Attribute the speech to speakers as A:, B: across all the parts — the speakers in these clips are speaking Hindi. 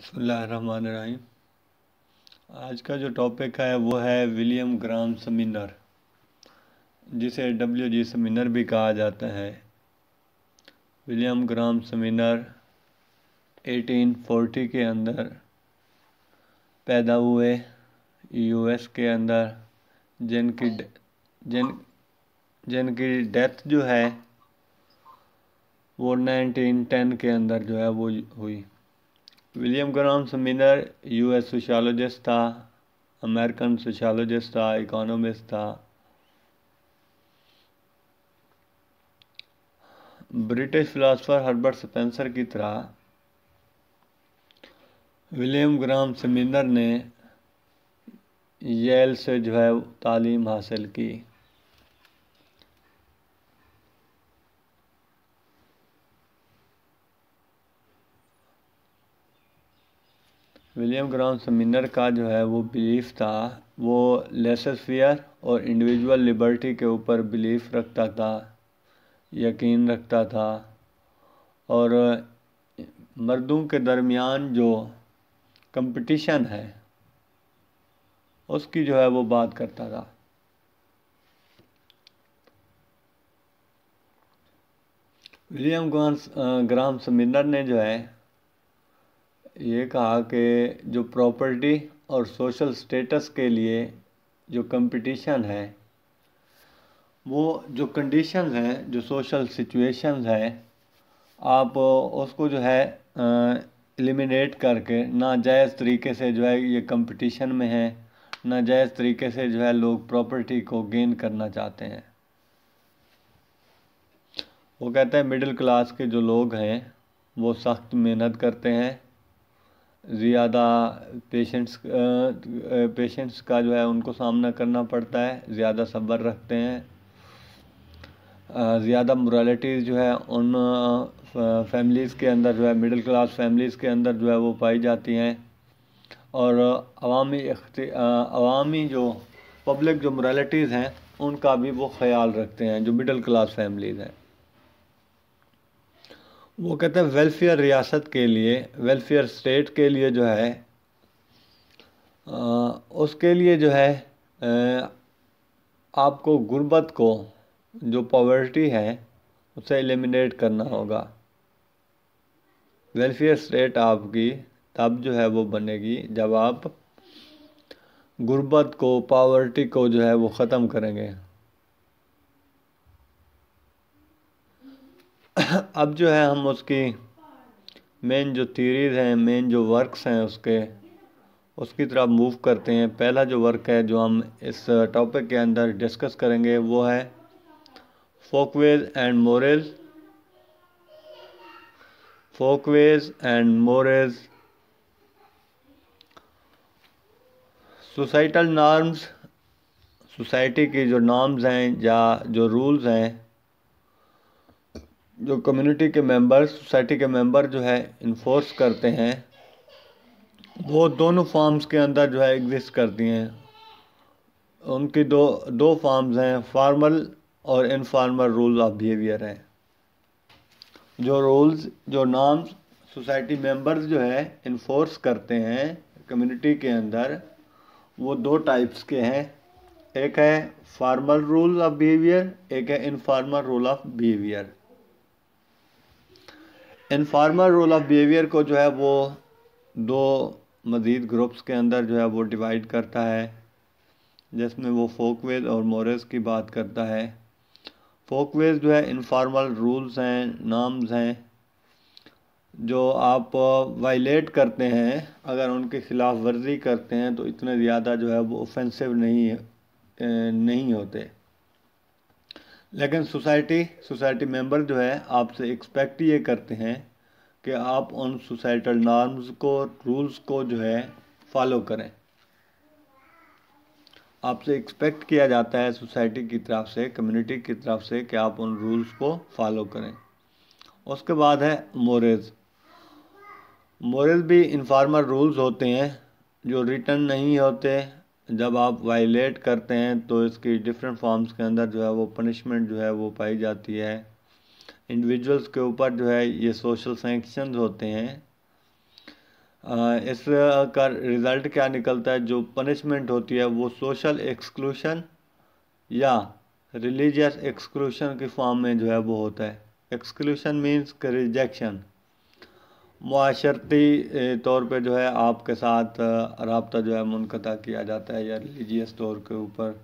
A: बसमीम आज का जो टॉपिक है, वो है विलियम ग्राम समिनर जिसे डब्ल्यू जी समिनर भी कहा जाता है। विलियम ग्राम समिनर 1840 के अंदर पैदा हुए यूएस के अंदर। जिनकी जिन, जिनकी डेथ जो है, वो 1910 के अंदर जो है, वो हुई। William Graham Sumner US sociologist था अमेरिकन सोशोलॉजिस्ट था इकोनॉमिस्ट था ब्रिटिश फिलासफर हर्बर्ट स्पेंसर की तरह विलियम ग्राम समिनर ने येल से जो है तालीम हासिल की। विलियम ग्राम समिनर का जो है वो बिलीफ था, वो लेसर और इंडिविजुअल लिबर्टी के ऊपर बिलीफ रखता था, यकीन रखता था। और, मर्दों के दरमियान जो कंपटीशन है, उसकी जो है वो बात करता था। विलियम ग्राम समिनर ने जो है ये कहा कि जो प्रॉपर्टी और सोशल स्टेटस के लिए जो कंपटीशन है, वो जो कंडीशन है, जो सोशल सिचुएशन है, आप उसको जो है एलिमिनेट करके नाजायज़ तरीके से जो है ये कंपटीशन में है, नाजायज़ तरीके से जो है लोग प्रॉपर्टी को गेन करना चाहते हैं। वो कहते हैं मिडिल क्लास के जो लोग हैं, वो सख्त मेहनत करते हैं ज़्यादा पेशेंट्स पेशेंट्स का जो है उनको सामना करना पड़ता है, ज़्यादा सब्र रखते हैं। ज़्यादा मोरालिटीज़ जो है उन फैमिलीज़ के अंदर जो है मिडिल क्लास फैमिलीज़ के अंदर जो है वो पाई जाती हैं। और अवामी अवामी जो पब्लिक जो मोरालिटीज़ हैं, उनका भी वो ख्याल रखते हैं, जो मिडिल क्लास फैमिलीज़ हैं। वो कहते हैं वेलफेयर रियासत के लिए वेलफेयर स्टेट के लिए जो है आ, उसके लिए जो है आ, आपको गुर्बत को जो पॉवर्टी है उसे एलिमिनेट करना होगा। वेलफेयर स्टेट आपकी तब जो है वो बनेगी जब आप गुर्बत को पॉवर्टी को जो है वो ख़त्म करेंगे। अब जो है हम उसकी मेन जो थीरीज हैं मेन जो वर्क्स हैं उसके, उसकी तरफ़ मूव करते हैं। पहला जो वर्क है जो हम इस टॉपिक के अंदर डिस्कस करेंगे, वो है folkways and morals folkways and morals societal norms society की जो नॉर्म्स हैं, या जो रूल्स हैं जो कम्युनिटी के मेंबर सोसाइटी के मेंबर जो है इन्फोर्स करते हैं, वो दोनों फॉर्म्स के अंदर जो है एग्जिस्ट करती हैं। उनकी दो दो फॉर्म्स हैं फॉर्मल और इनफॉर्मल रूल ऑफ़ बिहेवियर हैं। जो रूल्स जो नॉर्म्स सोसाइटी मेंबर्स जो है इन्फोर्स करते हैं कम्युनिटी के अंदर, वो दो टाइप्स के हैं। एक है फॉर्मल रूल ऑफ़ बिहेवियर एक है informal rule of behaviour informal rule of behaviour को जो है वो दो मज़ीद ग्रुप्स के अंदर जो है वो डिवाइड करता है, जिसमें वो फोकवेज और मोरस की बात करता है। फोकवेज जो है इनफार्मल रूल्स हैं नाम्स हैं, जो आप वायलेट करते हैं, अगर उनके ख़िलाफ़ वर्जी करते हैं तो इतने ज़्यादा जो है वो ऑफेंसिव नहीं नहीं होते। लेकिन सोसाइटी सोसाइटी मेंबर जो है आपसे एक्सपेक्ट ये करते हैं कि आप उन सोसाइटल नॉर्म्स को रूल्स को जो है फॉलो करें। आपसे एक्सपेक्ट किया जाता है सोसाइटी की तरफ़ से कम्युनिटी की तरफ़ से कि आप उन रूल्स को फॉलो करें। उसके बाद है मोरल्स मोरल भी इनफॉर्मल रूल्स होते हैं, जो रिटर्न नहीं होते। जब आप वायलेट करते हैं तो इसकी डिफरेंट फॉर्म्स के अंदर जो है वो पनिशमेंट जो है वो पाई जाती है। इंडिविजुअल्स के ऊपर जो है ये सोशल सेंक्शन होते हैं। इस का रिज़ल्ट क्या निकलता है? जो पनिशमेंट होती है, वो सोशल एक्सक्लूशन या रिलीजियस एक्सक्लूशन की फॉर्म में जो है वो होता है। एक्सक्लूशन मीन्स रिजेक्शन माशरती तौर पे जो है आपके साथ रबता जो है मुनक़ा किया जाता है या रिलीजियस तौर के ऊपर।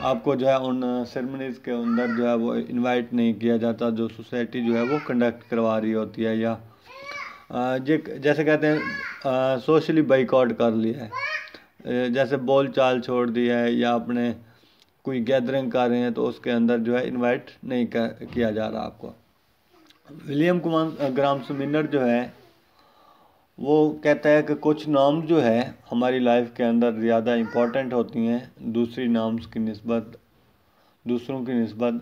A: आपको जो है उन सेरेमनीज़ के अंदर जो है वो इनवाइट नहीं किया जाता, जो सोसाइटी जो है वो कंडक्ट करवा रही होती है या जे, जैसे कहते हैं सोशली बाइकआउट कर लिया है। जैसे बोल चाल छोड़ दी है या अपने कोई गैदरिंग कर रहे हैं तो उसके अंदर जो है इनवाइट नहीं किया जा रहा आपको। विलियम कुमार ग्राम सुमिनर जो है वो कहता है कि कुछ नाम जो है, हमारी लाइफ के अंदर ज़्यादा इम्पोर्टेंट होती हैं, दूसरी नाम्स की नस्बत, दूसरों की नस्बत।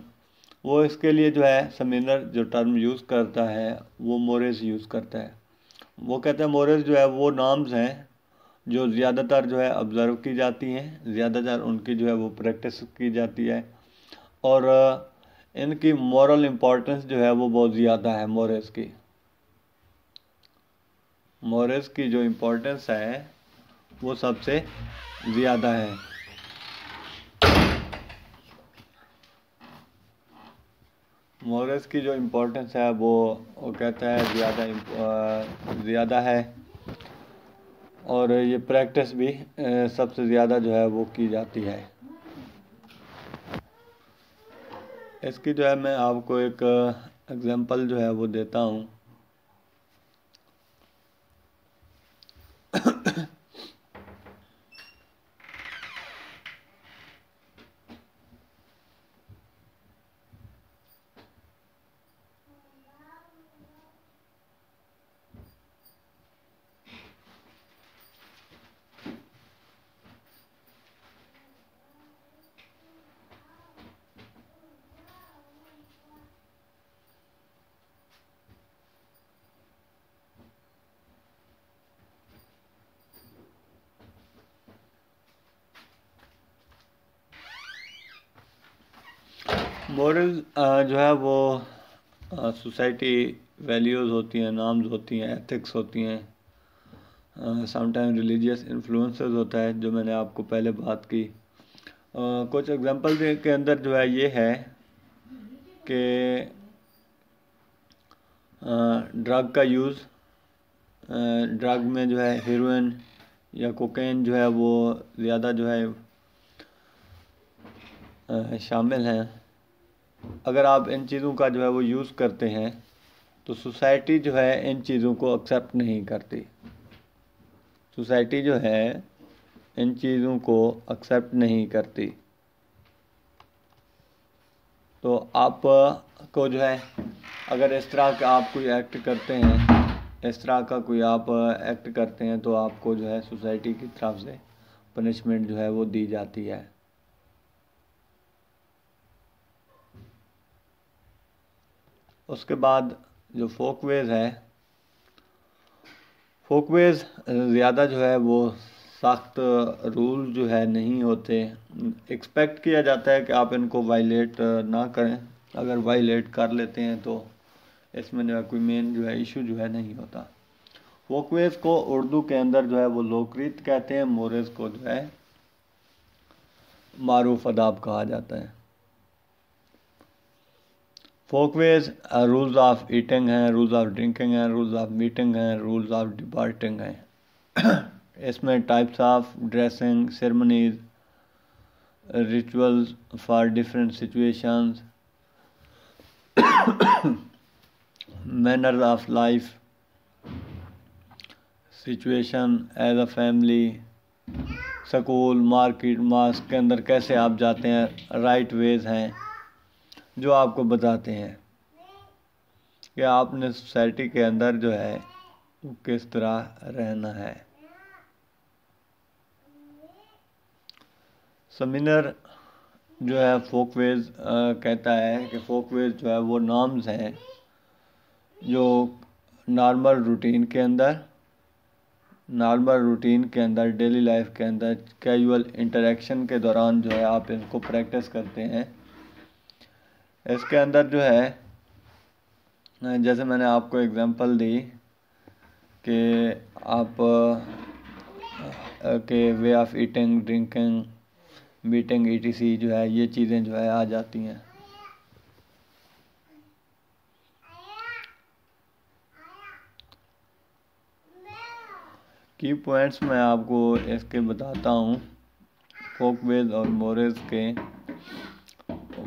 A: वो इसके लिए जो है समिनर जो टर्म यूज़ करता है, वो मोरेज यूज़ करता है। वो कहते हैं मोरेज जो है, वो नाम्स हैं जो ज़्यादातर जो है ऑब्ज़र्व की जाती हैं, ज़्यादातर उनकी जो है, वो प्रैक्टिस की जाती है। और, इनकी मॉरल इम्पोर्टेंस जो है, वो बहुत ज़्यादा है मोरेज की। मोरेज की जो इम्पोर्टेंस है, वो सबसे ज़्यादा है। मोरेज की जो इम्पोर्टेंस है, वो वो कहता है ज़्यादा ज़्यादा है। और ये प्रैक्टिस भी सबसे ज़्यादा जो है, वो की जाती है। इसकी जो है, मैं आपको एक एग्ज़ाम्पल जो है, वो देता हूँ। मॉरल जो है वो सोसाइटी वैल्यूज़ होती हैं नाम्स होती हैं एथिक्स होती हैं। समटाइम रिलीजियस इन्फ्लुएंसेस होता है जो मैंने आपको पहले बात की। Uh, कुछ एग्जांपल के अंदर जो है ये है कि ड्रग का यूज़ ड्रग में जो है हीरोइन या कोकेन जो है वो ज़्यादा जो है शामिल हैं। अगर आप इन चीज़ों का जो है वो यूज़ करते हैं तो सोसाइटी जो है इन चीज़ों को एक्सेप्ट नहीं करती। सोसाइटी जो है इन चीज़ों को एक्सेप्ट नहीं करती। तो आप को जो है, अगर इस तरह का आप कोई एक्ट करते हैं, इस तरह का कोई आप एक्ट करते हैं तो आपको जो है सोसाइटी की तरफ़ से पनिशमेंट जो है वो दी जाती है। उसके बाद जो फोकवेज है फोकवेज ज़्यादा जो है वो सख्त रूल जो है नहीं होते। एक्सपेक्ट किया जाता है कि आप इनको वायलेट ना करें। अगर वायलेट कर लेते हैं तो इसमें जो है कोई मेन जो है इशू जो है नहीं होता। फोकवेज को उर्दू के अंदर जो है वो लोकरीत कहते हैं। मोरेज को जो है मारूफ अदाब कहा जाता है। फोकवेज रूल्स ऑफ़ ईटिंग हैं रूल्स ऑफ़ ड्रिंकिंग हैं रूल्स ऑफ़ मीटिंग हैं रूल्स ऑफ़ डिपार्टिंग हैं। इसमें types of dressing ceremonies rituals for different situations manner of life situation as a family school market mask के अंदर कैसे आप जाते हैं राइट वेज हैं। जो आपको बताते हैं कि आपने सोसाइटी के अंदर जो है, वो किस तरह रहना है। समिनर जो है, फोकवेज कहता है कि फोकवेज जो है, वो नॉर्म्स हैं जो नॉर्मल रूटीन के अंदर, नॉर्मल रूटीन के अंदर, डेली लाइफ के अंदर, कैजुअल इंटरेक्शन के दौरान जो है, आप इनको प्रैक्टिस करते हैं। इसके अंदर जो है, जैसे मैंने आपको एग्जांपल दी कि आप के way of eating drinking meeting ई जो है, ये चीज़ें जो है आ जाती हैं। की पॉइंट्स मैं आपको इसके बताता हूँ फोकवेज और मोरेज के।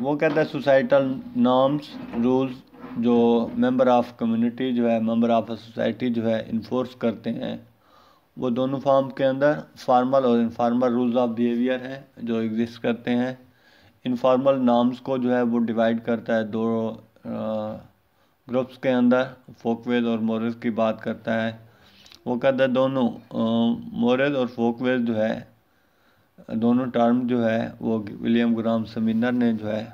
A: वो कहता है सोसाइटल नॉर्म्स रूल्स जो मेंबर ऑफ़ कम्युनिटी जो है मेंबर ऑफ़ सोसाइटी जो है इन्फोर्स करते हैं। वो दोनों फॉर्म के अंदर फॉर्मल और इनफॉर्मल रूल्स ऑफ़ बिहेवियर हैं जो एग्जिस्ट करते हैं। इनफॉर्मल नॉर्म्स को जो है, वो डिवाइड करता है दो ग्रुप्स के अंदर फोकवेज और मोरल्स की बात करता है। वो कहता है दोनों मोरल और फोकवेज जो है दोनों टर्म जो है, वो विलियम ग्राम समीनर ने जो है,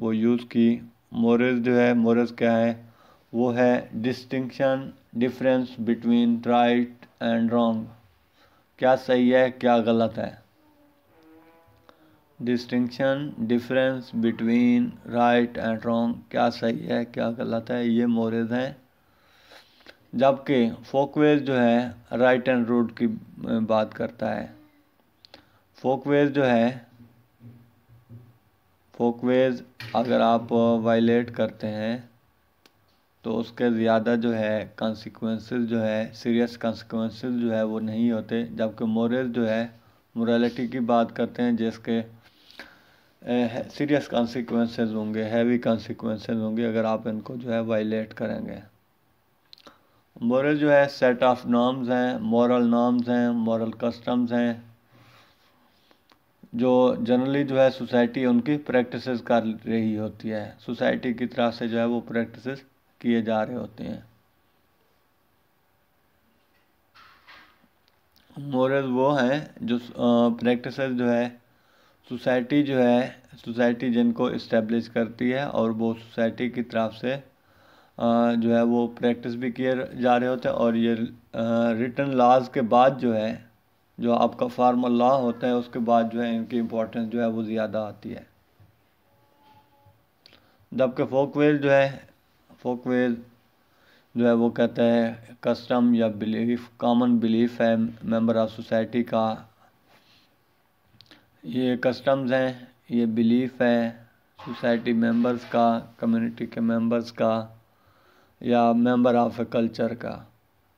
A: वो यूज़ की। मोरल जो है मोरल क्या है? वो है distinction difference between right and wrong क्या सही है, क्या गलत है? Distinction difference between right and wrong क्या सही है, क्या गलत है? ये मोरल हैं। जबकि फोकवेज जो है राइट एंड रूट की बात करता है। फोकवेज जो है फोकवेज अगर आप वायलेट करते हैं तो उसके ज़्यादा जो है कॉन्सिक्वेंसेस जो है सीरियस कॉन्सिक्वेंसेस जो है वो नहीं होते। जबकि मोरल जो है मोरालिटी की बात करते हैं, जिसके सीरियस कॉन्सिक्वेंसेस होंगे हैवी कॉन्सिक्वेंसेस होंगे, अगर आप इनको जो है वायलेट करेंगे। मोरल जो है सेट ऑफ़ नॉर्म्स हैं मॉरल नॉर्म्स हैं मॉरल कस्टम्स हैं जो जनरली जो है सोसाइटी उनकी प्रैक्टिस कर रही होती है। सोसाइटी की तरफ़ से जो है वो प्रैक्टिस किए जा रहे होते हैं। मॉरल वो हैं जो प्रैक्टिस जो है सोसाइटी जो है सोसाइटी जिनको इस्टेब्लिश करती है और वो सोसाइटी की तरफ़ से जो है वो प्रैक्टिस भी किए जा रहे होते हैं और ये रिटर्न लॉज के बाद जो है जो आपका फार्मल लॉ होता है, उसके बाद जो है इनकी इम्पोर्टेंस जो है वो ज़्यादा आती है। जबकि फोकवेल जो है फोकवेल जो है वो कहता है कस्टम या बिलीफ कॉमन बिलीफ है मेंबर ऑफ़ सोसाइटी का। ये कस्टम्स हैं, ये बिलीफ है सोसाइटी मेंबर्स का कम्युनिटी के मेंबर्स का, या मेंबर ऑफ़ ए कल्चर का।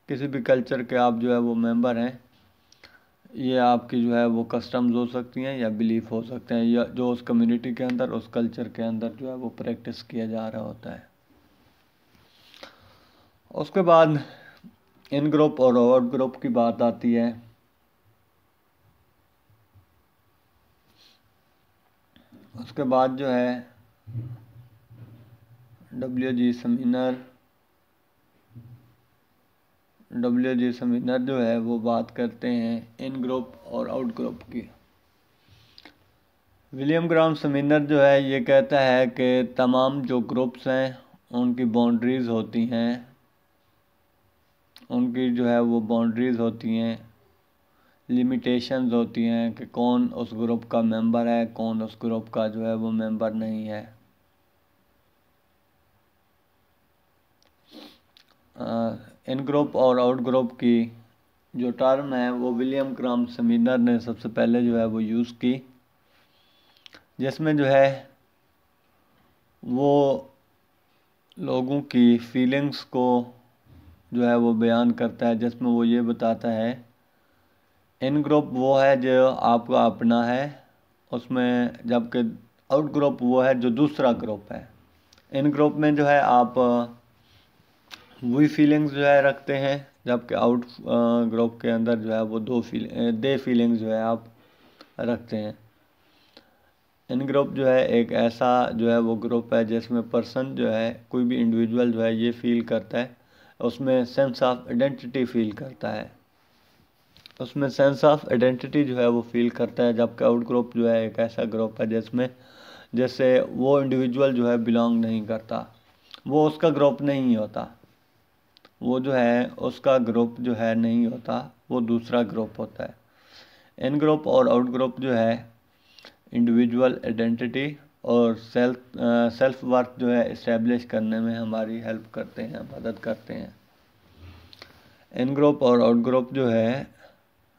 A: किसी भी कल्चर के आप जो है वो मेंबर हैं। ये आपकी जो है वो कस्टम्स हो सकती हैं या बिलीफ हो सकते हैं, या जो उस कम्युनिटी के अंदर, उस कल्चर के अंदर जो है वो प्रैक्टिस किया जा रहा होता है। उसके बाद इन ग्रुप और आउट ग्रुप की बात आती है। उसके बाद जो है W G समीनर W G Sumner जो है, वो बात करते हैं इन ग्रुप और आउट ग्रुप की। विलियम ग्राम समीनर जो है, ये कहता है कि तमाम जो ग्रुप्स हैं, उनकी बाउंड्रीज़ होती हैं। उनकी जो है, वो बाउंड्रीज़ होती हैं। लिमिटेशंस होती हैं कि कौन उस ग्रुप का मेंबर है, कौन उस ग्रुप का जो है, वो मेंबर नहीं है। इन ग्रुप और आउट ग्रुप की जो टर्म है, वो विलियम क्राम समीनर ने सबसे पहले जो है वो यूज़ की, जिसमें जो है वो लोगों की फीलिंग्स को जो है वो बयान करता है, जिसमें वो ये बताता है इन ग्रुप वो है जो आपका अपना है, उसमें जबकि आउट ग्रुप वो है जो दूसरा ग्रुप है। इन ग्रुप में जो है आप वही फीलिंग्स जो है रखते हैं, जबकि आउट ग्रुप के अंदर जो है वो दो फील दे फीलिंग्स जो है आप रखते हैं। इन ग्रुप जो है एक ऐसा जो है वो ग्रुप है जिसमें पर्सन जो है, कोई भी इंडिविजुअल जो है ये फील करता है, उसमें सेंस ऑफ़ आइडेंटिटी फील करता है। उसमें सेंस ऑफ़ आइडेंटिटी जो है वो फील करता है, जबकि आउट ग्रुप जो है एक ऐसा ग्रुप है जिसमें जैसे वो इंडिविजुअल जो है बिलोंग नहीं करता। वो उसका ग्रुप नहीं होता। वो जो है, उसका ग्रुप जो है नहीं होता, वो दूसरा ग्रुप होता है। इन ग्रुप और आउट ग्रुप जो है इंडिविजुअल आइडेंटिटी और सेल्फ सेल्फ वर्थ जो है इस्टेब्लिश करने में हमारी हेल्प करते हैं, मदद करते हैं। इन ग्रुप और आउट ग्रुप जो है,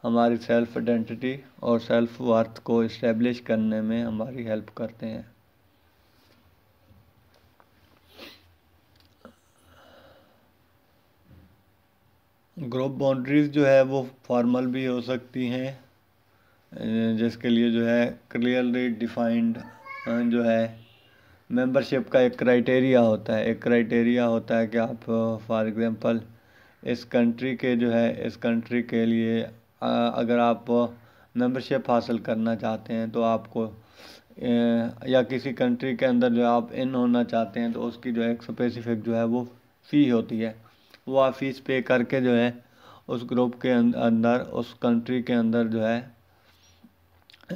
A: हमारी सेल्फ आइडेंटिटी और सेल्फ वर्थ को इस्टेब्लिश करने में हमारी हेल्प करते हैं। ग्रुप बाउंड्रीज जो है वो फॉर्मल भी हो सकती हैं जिसके लिए जो है क्लियरली डिफाइंड जो है मेंबरशिप का एक क्राइटेरिया होता है। एक क्राइटेरिया होता है कि आप फॉर एग्जांपल इस कंट्री के जो है, इस कंट्री के लिए अगर आप मेंबरशिप हासिल करना चाहते हैं तो आपको या किसी कंट्री के अंदर जो आप इन होना चाहते हैं तो उसकी जो है एक स्पेसिफिक जो है वो फ़ी होती है। वो आप फ़ीस पे करके जो है उस ग्रुप के अं-, अंदर उस कंट्री के अंदर जो है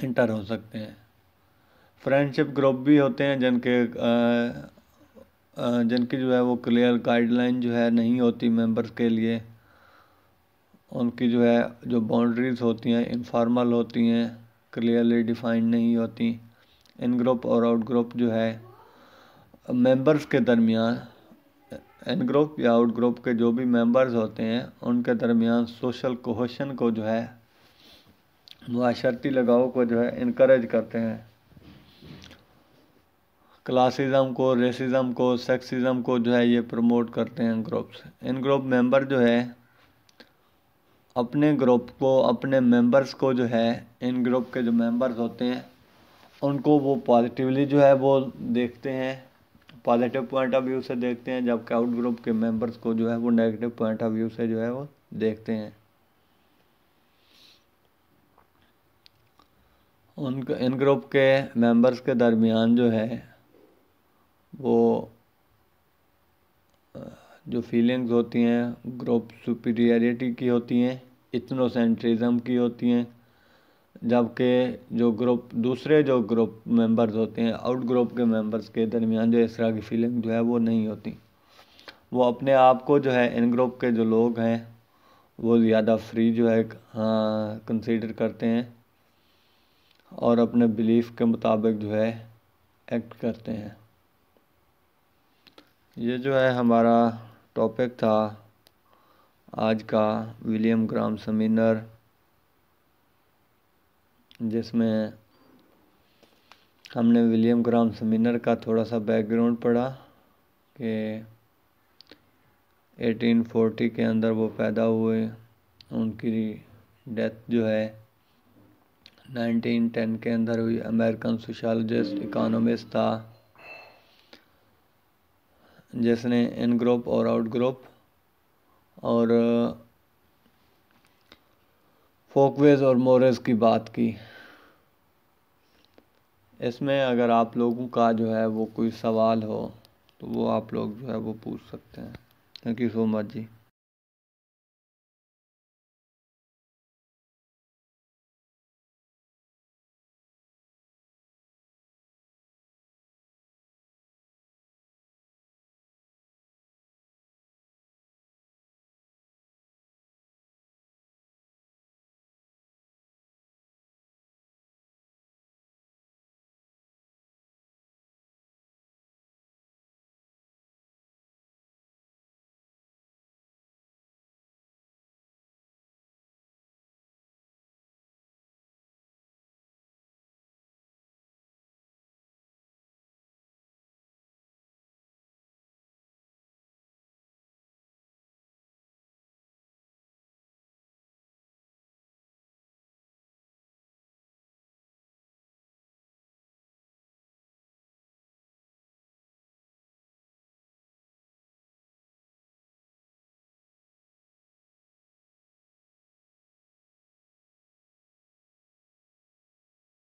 A: इंटर हो सकते हैं। फ्रेंडशिप ग्रुप भी होते हैं जिनके जिनकी जो है वो क्लियर गाइडलाइन जो है नहीं होती मेंबर्स के लिए। उनकी जो है जो बाउंड्रीज होती हैं इनफॉर्मल होती हैं क्लियरली डिफाइंड नहीं होती। इन ग्रुप और आउट ग्रुप जो है मेंबर्स के दरमियान इन ग्रुप या आउट ग्रुप के जो भी मेंबर्स होते हैं, उनके दरमियान सोशल कोहशन को जो है माशरती लगाव को जो है इनक्रेज करते हैं। क्लासिज़म को रेसिज़म को सेक्सिज़म को जो है ये प्रमोट करते हैं ग्रुप्स इन ग्रुप मेंबर जो है, अपने ग्रुप को, अपने मेंबर्स को जो है इन ग्रुप के जो मेंबर्स होते हैं, उनको वो पॉजिटिवली जो है वो देखते हैं। पॉजिटिव पॉइंट ऑफ़ व्यू से देखते हैं, जबकि आउट ग्रुप के मेंबर्स को जो है वो नेगेटिव पॉइंट ऑफ़ व्यू से जो है वो देखते हैं। उन इन ग्रुप के मेंबर्स के दरमियान जो है वो जो फीलिंग्स होती हैं ग्रुप सुपीरियरिटी की होती हैं इथनोसेंट्रिज्म की होती हैं जबकि जो ग्रुप, दूसरे जो ग्रुप मेंबर्स होते हैं आउट ग्रुप के मेंबर्स के दरमियान जो इस तरह की फीलिंग जो है वो नहीं होती। वो अपने आप को जो है, इन ग्रुप के जो लोग हैं, वो ज़्यादा फ्री जो है हाँ कंसीडर करते हैं और अपने बिलीफ के मुताबिक जो है एक्ट करते हैं। ये जो है हमारा टॉपिक था आज का विलियम ग्राम समीनर जिसमें हमने विलियम ग्राम समीनर का थोड़ा सा बैकग्राउंड पढ़ा कि 1840 के अंदर वो पैदा हुए। उनकी डेथ जो है 1910 के अंदर हुई। अमेरिकन सोशलॉजिस्ट इकोनॉमिस्ट था, जिसने इन ग्रुप और आउट ग्रुप और फोकवेज और मोरेज की बात की। इसमें अगर आप लोगों का जो है वो कोई सवाल हो तो वो आप लोग जो है वो पूछ सकते हैं। Thank you so much ji.